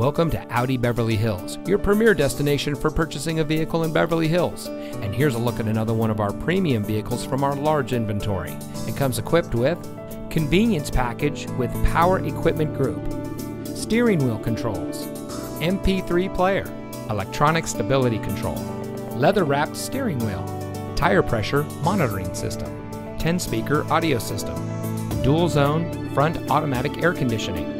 Welcome to Audi Beverly Hills, your premier destination for purchasing a vehicle in Beverly Hills. And here's a look at another one of our premium vehicles from our large inventory. It comes equipped with convenience package with power equipment group, steering wheel controls, MP3 player, electronic stability control, leather wrapped steering wheel, tire pressure monitoring system, 10 speaker audio system, dual zone front automatic air conditioning,